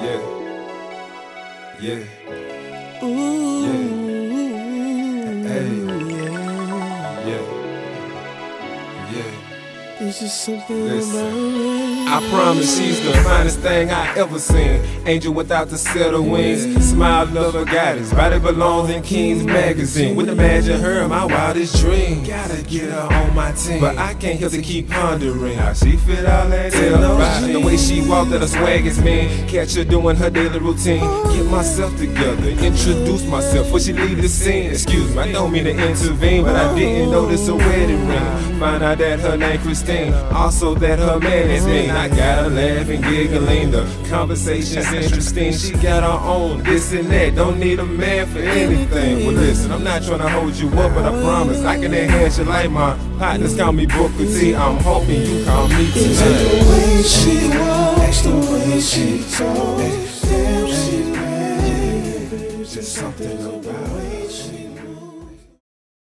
Yeah. Yeah. Ooh, Hey. yeah. Yeah. Yeah. There's just something Listen. about it. I promise she's the finest thing I ever seen. Angel without the set of wings. Smile, love, her goddess. Body belongs in King's magazine. Wouldn't imagine her my wildest dream. Gotta get her on my team. But I can't help to keep pondering how she fit all that Tell the way she walked that her swag is mean. Catch her doing her daily routine. Get myself together. Introduce myself before she leave the scene. Excuse me, I don't mean to intervene, but I didn't notice a wedding ring. Find out that her name Christine. Also that her man is mean. I got her laughing, giggling. The conversation's interesting. She got her own this and that. Don't need a man for anything. Well, listen, I'm not trying to hold you up, but I promise I can enhance your life. My partners call me Booker T. I'm hoping you call me tonight. She walks, the way she talks? Damn, she's bad. Just something about it.